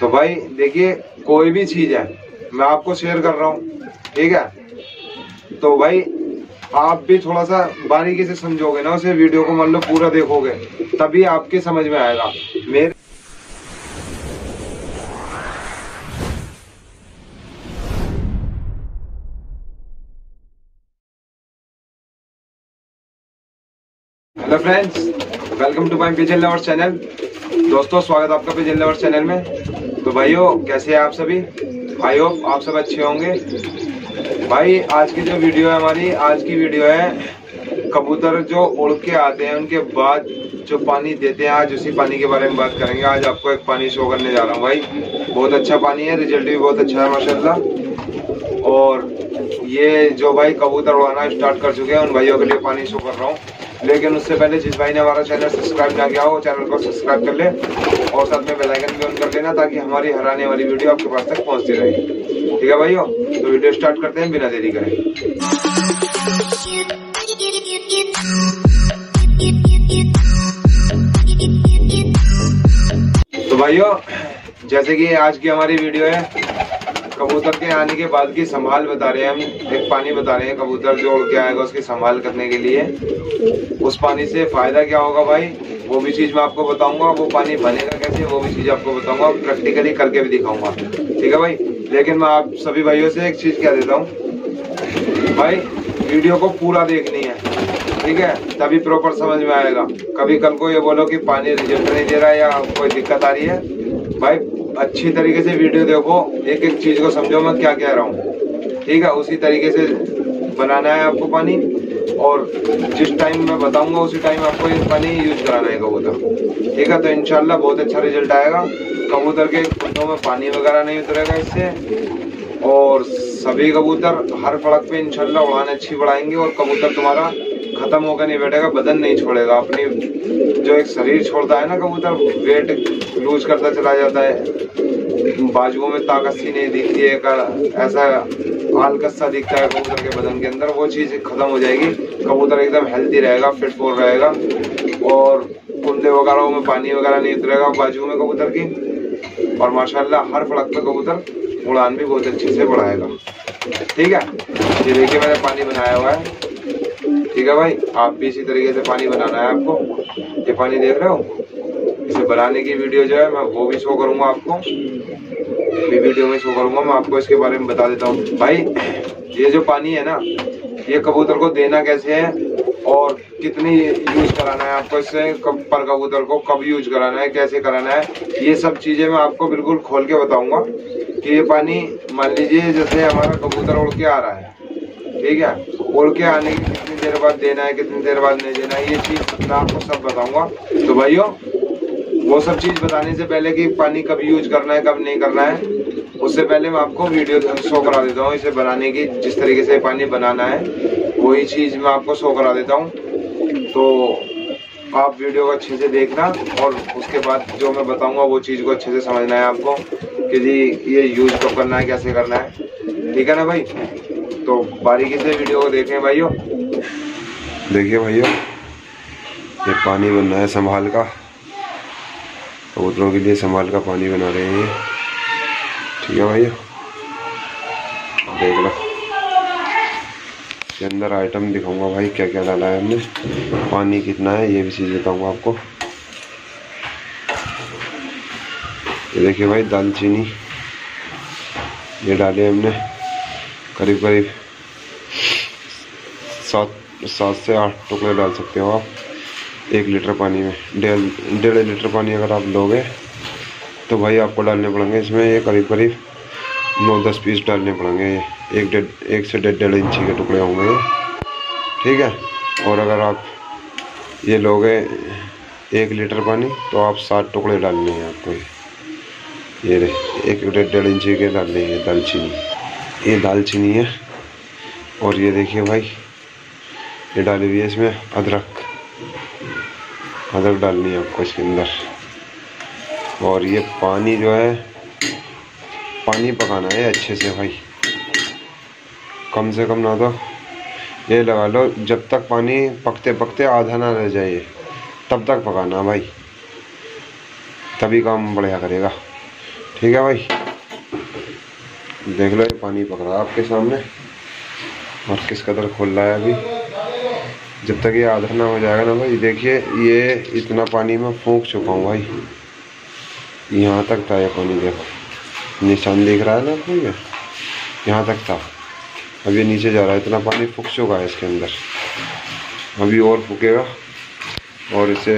तो भाई, देखिए, कोई भी चीज़ है, मैं आपको शेयर कर रहा हूँ, ठीक है? तो भाई, आप भी थोड़ा सा बारीकी से समझोगे ना उसे, वीडियो को मान लो, पूरा देखोगे, तभी आपके समझ में आएगा। मेरे hello friends welcome to my pigeon lovers channel दोस्तों, स्वागत आपका पिजन लवर्स चैनल में। तो भाइयों, कैसे हैं आप सभी? आई होप आप सब अच्छे होंगे। भाई, आज की जो वीडियो है हमारी, आज की वीडियो है कबूतर जो उड़ के आते हैं, उनके बाद जो पानी देते हैं, आज उसी पानी के बारे में बात करेंगे। आज आपको एक पानी शो करने जा रहा हूँ भाई। बहुत अच्छा पानी है रिज़ल्ट भी बहुत अच्छा है, माशाल्लाह। और ये जो भाई कबूतर उड़ाना स्टार्ट कर चुके हैं, उन भाइयों के लिए पानी शो कर रहा हूँ। लेकिन उससे पहले जिस भाई ने हमारा चैनल सब्सक्राइब ना किया हो चैनल को सब्सक्राइब कर ले और साथ में बेल आइकन भी ऑन कर लेना ताकि हमारी हर आने वाली वीडियो आपके पास तक पहुँचती रहे। ठीक है भाइयों? तो वीडियो स्टार्ट करते हैं बिना देरी करें। तो भाइयों, जैसे कि आज की हमारी वीडियो है कबूतर के आने के बाद की संभाल बता रहे हैं हम, एक पानी बता रहे हैं कबूतर जो उड़ के आएगा उसकी संभाल करने के लिए। उस पानी से फ़ायदा क्या होगा भाई? वो भी चीज़ मैं आपको बताऊँगा, वो पानी बनेगा कैसे, वो भी चीज़ आपको बताऊँगा प्रैक्टिकली करके भी दिखाऊँगा। ठीक है भाई? लेकिन मैं आप सभी भाइयों से एक चीज़ कह देता हूँ। भाई, वीडियो को पूरा देखनी है। ठीक है? तभी प्रॉपर समझ में आएगा। कभी कल को ये बोलो कि पानी रिज़ल्ट नहीं दे रहा है या कोई दिक्कत आ रही है। भाई अच्छी तरीके से वीडियो देखो एक एक चीज़ को समझो मैं क्या कह रहा हूँ। ठीक है, उसी तरीके से बनाना है आपको पानी, और जिस टाइम मैं बताऊँगा, उसी टाइम आपको ये पानी यूज़ कराना है कबूतर। ठीक है तो इनशाला बहुत अच्छा रिज़ल्ट आएगा। कबूतर के खुदों में पानी वगैरह नहीं उतरेगा इससे, और सभी कबूतर हर फड़क पे इनशाला उड़ान अच्छी बढ़ाएँगे, और कबूतर तुम्हारा खत्म होकर नहीं बैठेगा, बदन नहीं छोड़ेगा। अपनी जो एक शरीर छोड़ता है ना कबूतर वेट लूज करता चला जाता है। बाजुओं में ताकत सी नहीं दिखती है ऐसा आलकस्सा दिखता है कबूतर के बदन के अंदर। वो चीज़ खत्म हो जाएगी। कबूतर एकदम हेल्दी रहेगा फिट फोर रहेगा और कुंडे वगैरह में पानी वगैरह नहीं उतरेगा बाजुओं में कबूतर की। और माशाल्लाह हर फड़क पे कबूतर उड़ान भी बहुत अच्छे से बढ़ाएगा। ठीक है? ये देखिए मैंने पानी बनाया हुआ है। ठीक है भाई, आप भी इसी तरीके से पानी बनाना है आपको। ये पानी देख रहे हो? इसे बनाने की वीडियो जो है, मैं वो भी शो करूँगा आपको। भी वीडियो में शो करूँगा, मैं आपको इसके बारे में बता देता हूँ। भाई, ये जो पानी है ना, ये कबूतर को देना कैसे है और कितनी यूज़ कराना है आपको, इससे कब पर कबूतर को कब यूज़ कराना है, कैसे कराना है, ये सब चीज़ें मैं आपको बिल्कुल खोल के बताऊँगा कि ये पानी, मान लीजिए जैसे हमारा कबूतर उड़ के आ रहा है, ठीक है? उड़ के आने की देर बाद देना है, कितनी देर बाद नहीं देना है, ये चीज़ मैं आपको सब बताऊँगा। तो भाइयों, वो सब चीज़ बताने से पहले कि पानी कब यूज़ करना है, कब नहीं करना है, उससे पहले मैं आपको वीडियो शो करा देता हूँ इसे बनाने की, जिस तरीके से पानी बनाना है, वही चीज़ मैं आपको शो करा देता हूँ। तो आप वीडियो को अच्छे से देखना और उसके बाद जो मैं बताऊँगा, वो चीज़ को अच्छे से समझना है आपको कि जी ये यूज़ कब करना है, कैसे करना है। ठीक है ना भाई? तो बारीकी से वीडियो को देखें भाइयों। देखिए भैया, ये पानी बन रहा है संभाल का। कबूतरों के लिए संभाल का पानी बना रहे हैं ठीक है भैया? देख लो। इसके अंदर आइटम दिखाऊँगा भाई क्या क्या डाला है हमने। पानी कितना है, ये भी चीज़ बताऊँगा आपको। ये देखिए भाई, दालचीनी। ये डाले हमने करीब करीब सात सात से आठ टुकड़े डाल सकते हो आप। एक लीटर पानी में। डेढ़ डेढ़ लीटर पानी अगर आप लोगे तो भाई आपको डालने पड़ेंगे इसमें ये करीब करीब नौ दस पीस डालने पड़ेंगे ये। एक डेढ़, एक से डेढ़ डेढ़ इंची के टुकड़े होंगे ठीक है? और अगर आप ये लोगे एक लीटर पानी तो आप सात टुकड़े डालने हैं आपको ये। ये एक डेढ़ डेढ़ इंची के डालने हैं दालचीनी। ये दालचीनी है। और ये देखिए भाई ये डाली हुई है इसमें, अदरक। अदरक डालनी है आपको इसके अंदर। और ये पानी जो है, पानी पकाना है अच्छे से भाई। कम से कम ना तो ये लगा लो, जब तक पानी पकते पकते आधा ना रह जाए, तब तक पकाना भाई। तभी काम बढ़िया करेगा। ठीक है भाई? देख लो ये पानी पक रहा है आपके सामने। और किस कदर खोल रहा है अभी? जब तक ये आधा ना हो जाएगा ना भाई, देखिए, ये इतना पानी में फूंक चुका हूँ भाई। यहाँ तक था ये पानी, देखो। निशान दिख रहा है ना आपको ये? यहाँ तक था। अब ये नीचे जा रहा है, इतना पानी फूक चुका है इसके अंदर। अभी और फूकेगा और इसे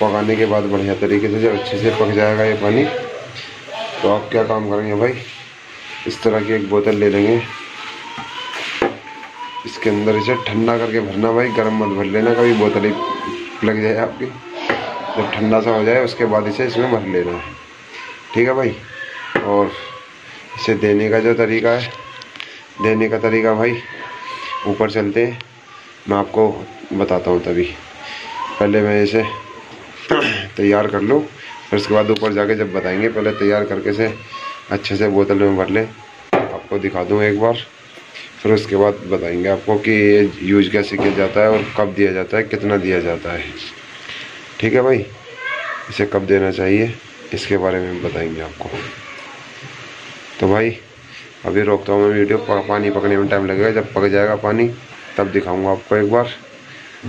पकाने के बाद बढ़िया तरीके से जब अच्छे से पक जाएगा ये पानी तो आप क्या काम करेंगे भाई? इस तरह की एक बोतल ले लेंगे। इसके अंदर इसे ठंडा करके भरना भाई, गर्म मत भर लेना, कभी बोतल ही लग जाए आपकी। जब ठंडा सा हो जाए, उसके बाद इसे इसमें भर लेना है। ठीक है भाई? और इसे देने का जो तरीका है, देने का तरीका भाई, ऊपर चलते हैं। मैं आपको बताता हूँ तभी। पहले मैं इसे तैयार कर लूँ, फिर उसके बाद ऊपर जाके जब बताएँगे, पहले तैयार करके से अच्छे से बोतल में भर लें। आपको दिखा दूँ एक बार। फिर उसके बाद बताएँगे आपको कि ये यूज़ कैसे किया जाता है और कब दिया जाता है, कितना दिया जाता है। ठीक है भाई? इसे कब देना चाहिए, इसके बारे में बताएँगे आपको। तो भाई, अभी रोकता हूँ मैं वीडियो पानी पकने में टाइम लगेगा, जब पक जाएगा पानी, तब दिखाऊँगा आपको एक बार।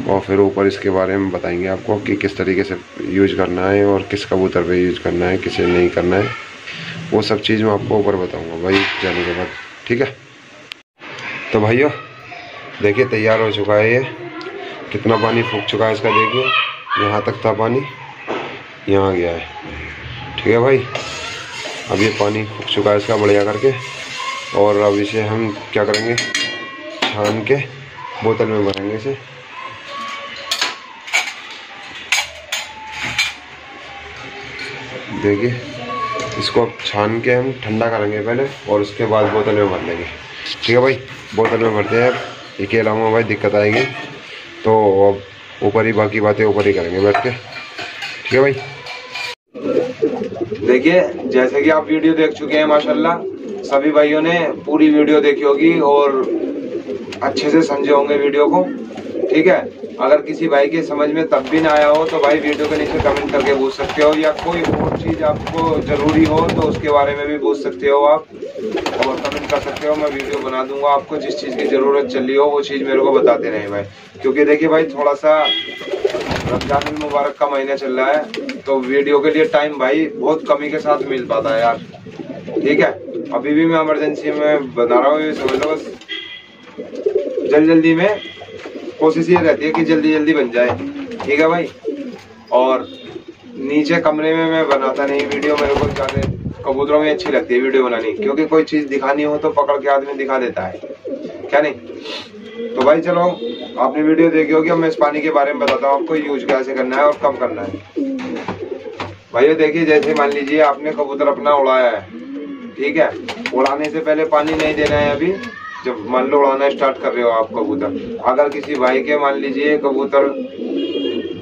और फिर ऊपर इसके बारे में बताएँगे आपको कि किस तरीके से यूज़ करना है और किस कबूतर पे यूज़ करना है, किसे नहीं करना है। वो सब चीज़ मैं आपको ऊपर बताऊँगा भाई, जाने के बाद। ठीक है? तो भाइयों, देखिए, तैयार हो चुका है ये। कितना पानी फूक चुका है इसका, देखिए। यहाँ तक था पानी, यहाँ गया है। ठीक है भाई, अब ये पानी फूक चुका है इसका बढ़िया करके। और अब इसे हम क्या करेंगे? छान के बोतल में भरेंगे इसे। देखिए, इसको अब छान के हम ठंडा करेंगे पहले और उसके बाद बोतल में भर लेंगे। ठीक है भाई बोतल में भरते हैं। इसके अलावा भाई दिक्कत आएगी। तो अब ऊपर ही बाकी बातें ऊपर ही करेंगे बैठ के। ठीक है भाई? देखिए, जैसे कि आप वीडियो देख चुके हैं, माशाल्लाह, सभी भाइयों ने पूरी वीडियो देखी होगी और अच्छे से समझे होंगे वीडियो को। ठीक है? अगर किसी भाई के समझ में तब भी ना आया हो तो भाई वीडियो के नीचे कमेंट करके पूछ सकते हो, या कोई और चीज़ आपको ज़रूरी हो तो उसके बारे में भी पूछ सकते हो आप। और कमेंट कर सकते हो, मैं वीडियो बना दूँगा आपको, जिस चीज़ की ज़रूरत चल रही हो, वो चीज़ मेरे को बताते रहे भाई। क्योंकि देखिए भाई थोड़ा सा रमज़ान मुबारक का महीना चल रहा है तो वीडियो के लिए टाइम भाई बहुत कमी के साथ मिल पाता है यार। ठीक है? अभी भी मैं इमरजेंसी में बना रहा हूँ समझ लो बस। जल्दी जल्दी में कोशिश ये रहती है कि जल्दी जल्दी बन जाए। ठीक है भाई? और नीचे कमरे में मैं बनाता नहीं, वीडियो मेरे को ज़्यादा कबूतरों में अच्छी लगती है वीडियो बनानी, क्योंकि कोई चीज़ दिखानी हो तो पकड़ के आदमी दिखा देता है। क्या नहीं? तो भाई चलो, आपने वीडियो देखी होगी, अब मैं इस पानी के बारे में बताता हूँ, आपको यूज़ कैसे करना है और कब करना है। भाई देखिए, जैसे मान लीजिए आपने कबूतर अपना उड़ाया है, ठीक है? उड़ाने से पहले पानी नहीं देना है अभी। जब मान लो उड़ाना स्टार्ट कर रहे हो आप कबूतर। अगर किसी भाई के, मान लीजिए, कबूतर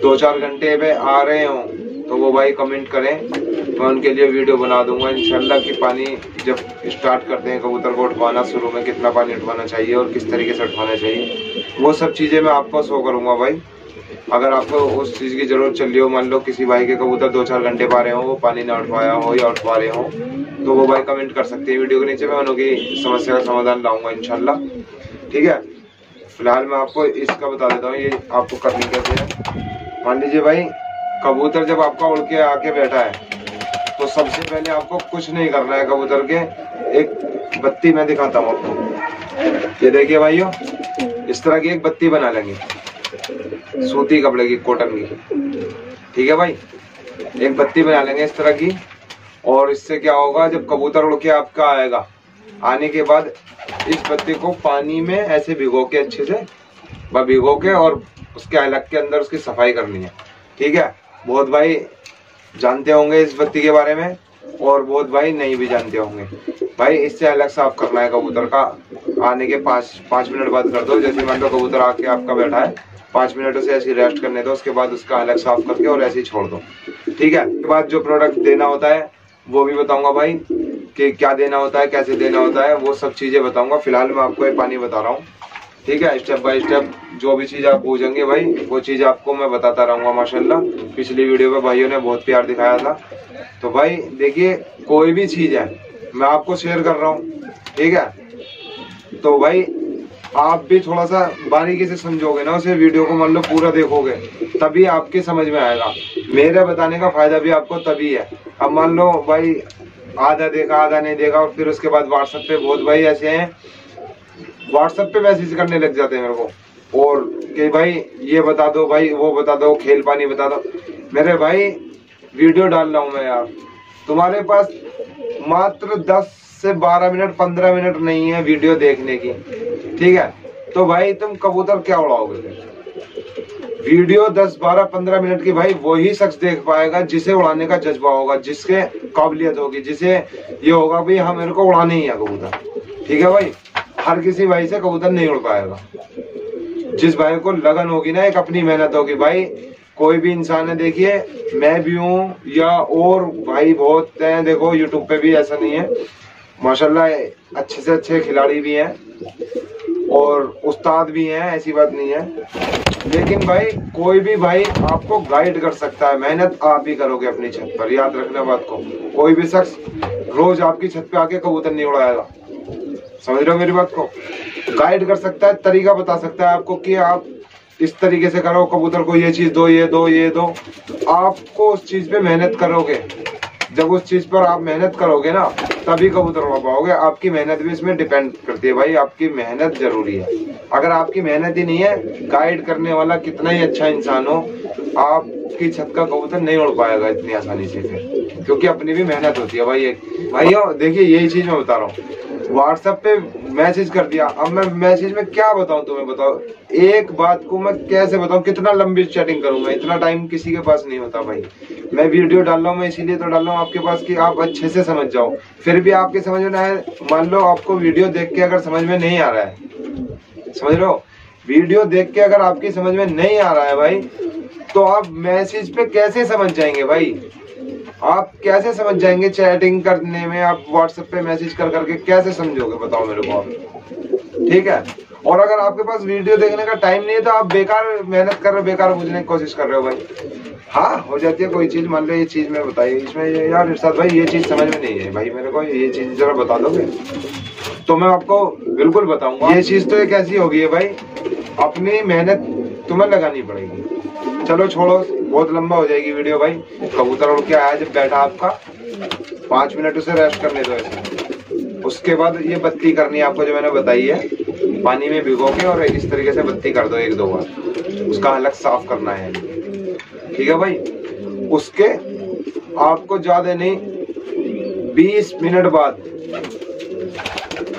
दो चार घंटे पे आ रहे हो तो वो भाई कमेंट करें। मैं उनके लिए वीडियो बना दूँगा। इनशाला कि पानी जब स्टार्ट करते हैं, कबूतर को उठवाना शुरू में कितना पानी उठवाना चाहिए और किस तरीके से उठवाना चाहिए, वो सब चीज़ें मैं आपको शो करूँगा भाई। अगर आपको उस चीज़ की ज़रूरत चल रही हो, मान लो किसी भाई के कबूतर दो चार घंटे पा रहे हो, वो पानी ना उठवाया हो या उठवा रहे हो तो वो भाई कमेंट कर सकते हैं वीडियो के नीचे। मैं उनकी समस्या का समाधान लाऊँगा इनशाला ठीक है? फ़िलहाल मैं आपको इसका बता देता हूँ, ये आपको करनी कैसे है मान लीजिए भाई, कबूतर जब आपका उड़ के आके बैठा है तो सबसे पहले आपको कुछ नहीं करना है कबूतर के। एक बत्ती मैं दिखाता हूँ आपको। ये देखिए भाइयों, इस तरह की एक बत्ती बना लेंगे। सूती कपड़े की कॉटन की। ठीक है भाई? एक बत्ती बना लेंगे इस तरह की। और इससे क्या होगा, जब कबूतर उड़ के आपका आएगा, आने के बाद इस बत्ती को पानी में ऐसे भिगो के अच्छे से व भिगो के और उसके अलग के अंदर उसकी सफ़ाई करनी है। ठीक है? बहुत भाई जानते होंगे इस बत्ती के बारे में, और बहुत भाई नहीं भी जानते होंगे। भाई, इससे अलग साफ़ करना है कबूतर का। आने के पाँच पाँच मिनट बाद कर दो, जैसे मान लो कबूतर आके आपका बैठा है। पाँच मिनट से ऐसी रेस्ट करने दो, उसके बाद उसका अलग साफ़ करके और ऐसे ही छोड़ दो। ठीक है? उसके बाद जो प्रोडक्ट देना होता है, वो भी बताऊँगा भाई, कि क्या देना होता है, कैसे देना होता है, वो सब चीज़ें बताऊँगा। फ़िलहाल मैं आपको ये पानी बता रहा हूँ। ठीक है? स्टेप बाय स्टेप जो भी चीज़ आप पूछेंगे भाई, वो चीज़ आपको मैं बताता रहूँगा, माशाल्लाह। पिछली वीडियो में भाइयों ने बहुत प्यार दिखाया था। तो भाई, देखिए, कोई भी चीज़ है, मैं आपको शेयर कर रहा हूँ। ठीक है? तो भाई आप भी थोड़ा सा बारीकी से समझोगे ना, उसे वीडियो को मान लो, पूरा देखोगे, तभी आपके समझ में आएगा। मेरे बताने का फ़ायदा भी आपको तभी है। अब मान लो भाई, आधा देखा, आधा नहीं देखा, और फिर उसके बाद व्हाट्सएप पे बहुत भाई ऐसे हैं व्हाट्सएप पे मैसेज करने लग जाते हैं मेरे को। और कि भाई, ये बता दो भाई, वो बता दो, खेल पानी बता दो। मेरे भाई वीडियो डाल रहा हूँ मैं यार। तुम्हारे पास मात्र दस से बारह मिनट, पंद्रह मिनट नहीं है वीडियो देखने की। ठीक है? तो भाई तुम कबूतर क्या उड़ाओगे वीडियो दस, बारह, पंद्रह मिनट की भाई वही शख्स देख पाएगा जिसे उड़ाने का जज्बा होगा, जिसके काबिलियत होगी, जिसे ये होगा भाई हाँ मेरे को उड़ाने ही है कबूतर। ठीक है भाई? हर किसी भाई से कबूतर नहीं उड़ पाएगा। जिस भाई को लगन होगी ना, एक अपनी मेहनत होगी। भाई, कोई भी इंसान है देखिए, मैं भी हूँ या और भाई बहुत हैं, देखो यूट्यूब पे भी ऐसा नहीं है। माशाल्लाह, अच्छे से अच्छे खिलाड़ी भी हैं और उस्ताद भी हैं, ऐसी बात नहीं है। लेकिन भाई, कोई भी भाई आपको गाइड कर सकता है। मेहनत आप ही करोगे अपनी छत पर, याद रखना बात को। कोई भी शख्स रोज आपकी छत पे आके कबूतर नहीं उड़ाएगा। समझ रहे हो मेरी बात को? गाइड कर सकता है, तरीका बता सकता है आपको कि आप इस तरीके से करो, कबूतर को ये चीज़ दो, ये दो ये दो। आपको उस चीज़ पे मेहनत करोगे। जब उस चीज़ पर आप मेहनत करोगे ना, तभी कबूतर उड़ा पाओगे आपकी मेहनत भी इसमें डिपेंड करती है भाई, आपकी मेहनत ज़रूरी है। अगर आपकी मेहनत ही नहीं है गाइड करने वाला कितना ही अच्छा इंसान हो, आपकी छत का कबूतर नहीं उड़ पाएगा इतनी आसानी से फिर। क्योंकि अपनी भी मेहनत होती है भाई भाइयों, देखिए, यही चीज़ मैं बता रहा हूँ। व्हाट्सएप पे मैसेज कर दिया। अब मैं मैसेज में क्या बताऊँ तुम्हें, बताओ। एक बात को मैं कैसे बताऊँ? कितना लंबी चैटिंग करूँ मैं? इतना टाइम किसी के पास नहीं होता भाई। मैं वीडियो डाल रहा हूँ, मैं इसीलिए तो डाल रहा हूँ आपके पास कि आप अच्छे से समझ जाओ। फिर भी आपके समझ में आए, मान लो आपको वीडियो देख के अगर समझ में नहीं आ रहा है। समझ लो वीडियो देख के अगर आपकी समझ में नहीं आ रहा है भाई तो आप मैसेज पे कैसे समझ जाएँगे भाई? आप कैसे समझ जाएँगे चैटिंग करने में? आप व्हाट्सएप पे मैसेज कर करके कैसे समझोगे? बताओ मेरे को आप। ठीक है? और अगर आपके पास वीडियो देखने का टाइम नहीं है तो आप बेकार मेहनत कर रहे हो, बेकार बुझने की कोशिश कर रहे हो भाई। हाँ हो जाती है, कोई चीज़ मान लो, ये चीज़ मैं बताइए। इसमें यार इरशाद भाई, ये चीज़ समझ में नहीं है। भाई, मेरे को ये चीज़ जरा बता दोगे? तो मैं आपको बिल्कुल बताऊँगा। ये चीज़ तो एक ऐसी होगी है भाई, अपनी मेहनत तुम्हें लगानी पड़ेगी। चलो छोड़ो, बहुत लंबा हो जाएगी वीडियो भाई। कबूतर उड़ के आया जब बैठा आपका। पाँच मिनट उसे रेस्ट करने दो उसके बाद ये बत्ती करनी है आपको जो मैंने बताई है। पानी में भिगो के और इस तरीके से बत्ती कर दो एक दो बार। उसका अलग साफ़ करना है। ठीक है भाई? उसके आपको ज़्यादा नहीं बीस मिनट बाद।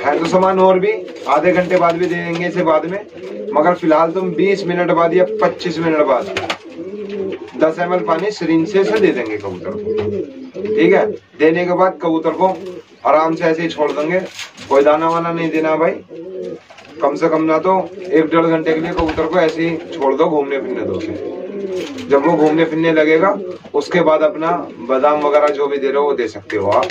है तो सामान और भी आधे घंटे बाद भी दे देंगे इसे बाद में। मगर फ़िलहाल तुम 20 मिनट बाद या 25 मिनट बाद 10 एम पानी सिरिंज से, से दे देंगे कबूतर को। ठीक है? देने के बाद कबूतर को आराम से ऐसे ही छोड़ देंगे। कोई दाना वाना नहीं देना भाई। कम से कम ना तो एक डेढ़ घंटे के लिए कबूतर को ऐसे ही छोड़ दो घूमने फिरने दो जब वो घूमने फिरने लगेगा, उसके बाद अपना बादाम वगैरह जो भी दे रहे हो वो दे सकते हो आप।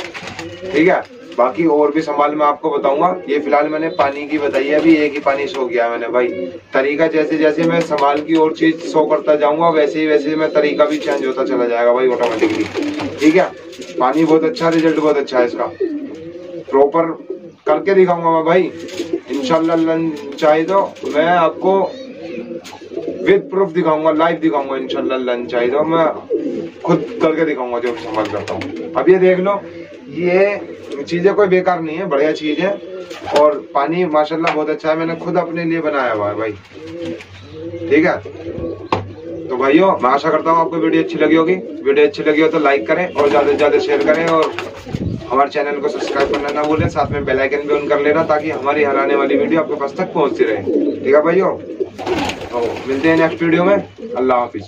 ठीक है? बाकी और भी संभाल मैं आपको बताऊँगा। ये फ़िलहाल मैंने पानी की बताई है, अभी एक ही पानी सो किया मैंने भाई। तरीका जैसे जैसे मैं संभाल की और चीज़ सो करता जाऊँगा, वैसे ही वैसे मैं तरीका भी चेंज होता चला जाएगा भाई ऑटोमेटिकली ठीक है? पानी बहुत अच्छा रिज़ल्ट बहुत अच्छा है इसका। प्रॉपर करके दिखाऊँगा मैं भाई। इनशाला लंच चाहे तो मैं आपको विद प्रूफ दिखाऊँगा लाइव दिखाऊँगा इनशाला लंच चाहे तो मैं खुद करके दिखाऊँगा जो संभाल करता हूँ। अब ये देख लो, ये चीज़ें कोई बेकार नहीं है, बढ़िया चीज़ है। और पानी माशाल्लाह बहुत अच्छा है, मैंने खुद अपने लिए बनाया हुआ है भाई। ठीक है? तो भाइयों, मैं आशा करता हूँ आपको वीडियो अच्छी लगी होगी। वीडियो अच्छी लगी हो तो लाइक करें और ज़्यादा से ज़्यादा शेयर करें और हमारे चैनल को सब्सक्राइब करना ना भूलें, साथ में बेल आइकन भी ऑन कर लेना ताकि हमारी हर आने वाली वीडियो आपके पास तक पहुँचती रहे। ठीक है भाइयों? तो मिलते हैं नेक्स्ट वीडियो में। अल्लाह हाफिज।